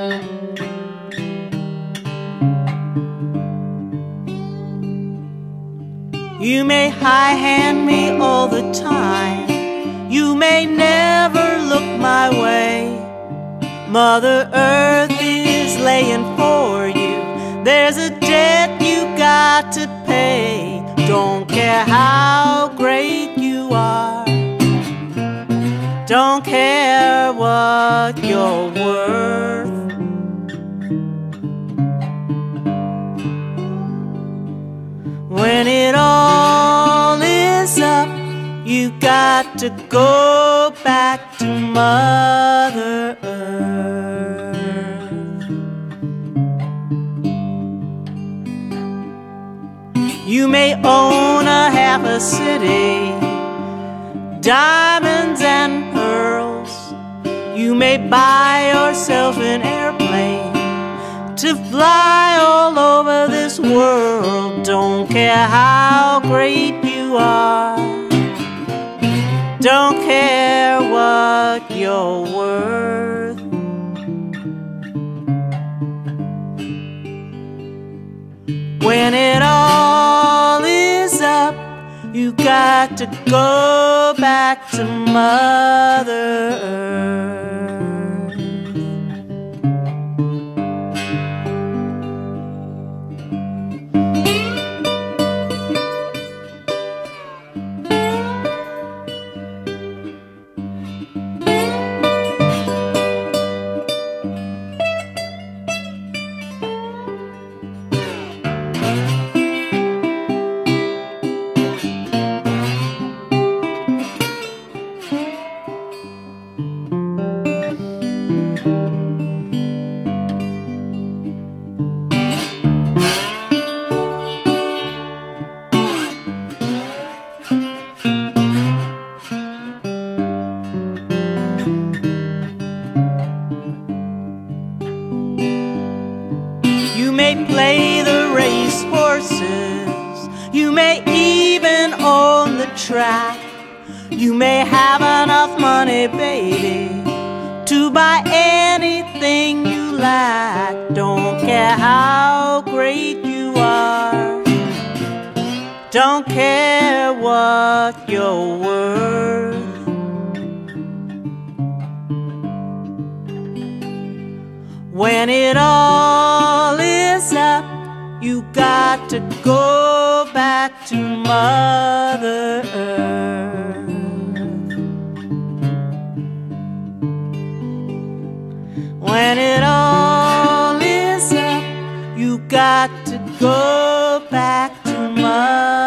You may high hand me all the time. You may never look my way. Mother Earth is laying for you. There's a debt you got to pay. Don't care how great you are. Don't care what you're worth. You got to go back to Mother Earth. You may own a half a city, diamonds and pearls. You may buy yourself an airplane to fly all over this world. Don't care how great you are. Don't care what you're worth. When it all is up, you got to go back to Mother Earth. Track. You may have enough money, baby, to buy anything you like. Don't care how great you are. Don't care what you're worth. When it all is up, you got to go back to Mother When it all is up, you got to go back to mother.